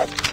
you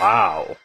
Wow.